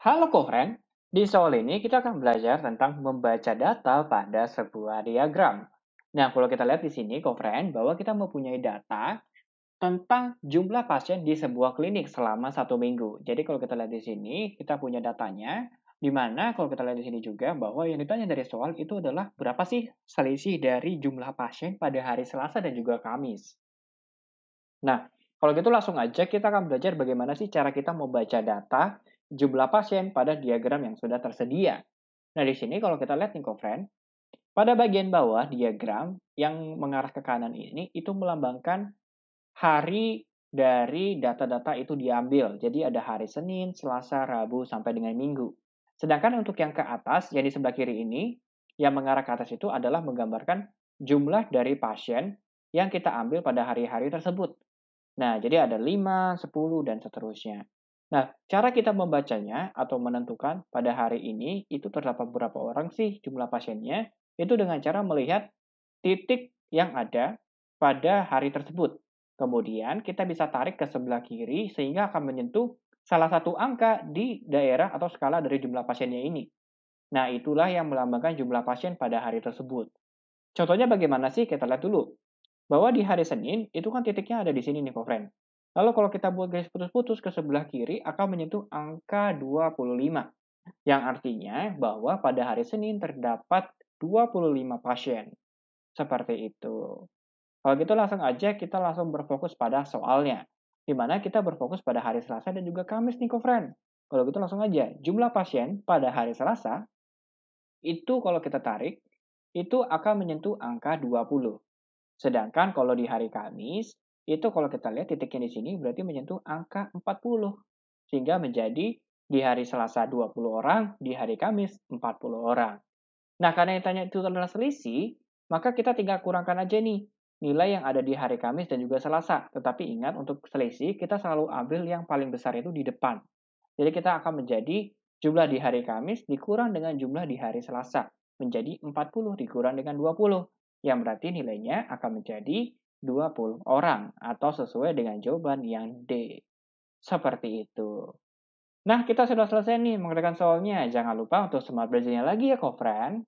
Halo Kofren, di soal ini kita akan belajar tentang membaca data pada sebuah diagram. Nah, kalau kita lihat di sini, Kofren, bahwa kita mempunyai data tentang jumlah pasien di sebuah klinik selama satu minggu. Jadi kalau kita lihat di sini, kita punya datanya, di mana kalau kita lihat di sini juga bahwa yang ditanya dari soal itu adalah berapa sih selisih dari jumlah pasien pada hari Selasa dan juga Kamis. Nah, kalau gitu langsung aja kita akan belajar bagaimana sih cara kita membaca data jumlah pasien pada diagram yang sudah tersedia. Nah, di sini kalau kita lihat nih, friend, pada bagian bawah diagram yang mengarah ke kanan ini itu melambangkan hari dari data-data itu diambil. Jadi ada hari Senin, Selasa, Rabu, sampai dengan Minggu. Sedangkan untuk yang ke atas, yang di sebelah kiri ini, yang mengarah ke atas itu adalah menggambarkan jumlah dari pasien yang kita ambil pada hari-hari tersebut. Nah, jadi ada 5, 10, dan seterusnya. Nah, cara kita membacanya atau menentukan pada hari ini itu terdapat berapa orang sih jumlah pasiennya, itu dengan cara melihat titik yang ada pada hari tersebut. Kemudian kita bisa tarik ke sebelah kiri sehingga akan menyentuh salah satu angka di daerah atau skala dari jumlah pasiennya ini. Nah, itulah yang melambangkan jumlah pasien pada hari tersebut. Contohnya bagaimana sih? Kita lihat dulu. Bahwa di hari Senin, itu kan titiknya ada di sini nih, friend. Lalu kalau kita buat garis putus-putus ke sebelah kiri akan menyentuh angka 25. Yang artinya bahwa pada hari Senin terdapat 25 pasien. Seperti itu. Kalau gitu langsung aja kita langsung berfokus pada soalnya. Di mana kita berfokus pada hari Selasa dan juga Kamis nih, friend. Kalau gitu langsung aja, jumlah pasien pada hari Selasa itu kalau kita tarik, itu akan menyentuh angka 20. Sedangkan kalau di hari Kamis, itu kalau kita lihat titiknya di sini berarti menyentuh angka 40. Sehingga menjadi di hari Selasa 20 orang, di hari Kamis 40 orang. Nah, karena yang tanya itu adalah selisih, maka kita tinggal kurangkan aja nih nilai yang ada di hari Kamis dan juga Selasa. Tetapi ingat untuk selisih kita selalu ambil yang paling besar itu di depan. Jadi kita akan menjadi jumlah di hari Kamis dikurang dengan jumlah di hari Selasa. Menjadi 40 dikurang dengan 20. Yang berarti nilainya akan menjadi 20 orang atau sesuai dengan jawaban yang D. Seperti itu. Nah, kita sudah selesai nih mengerjakan soalnya. Jangan lupa untuk semangat belajarnya lagi ya, friend.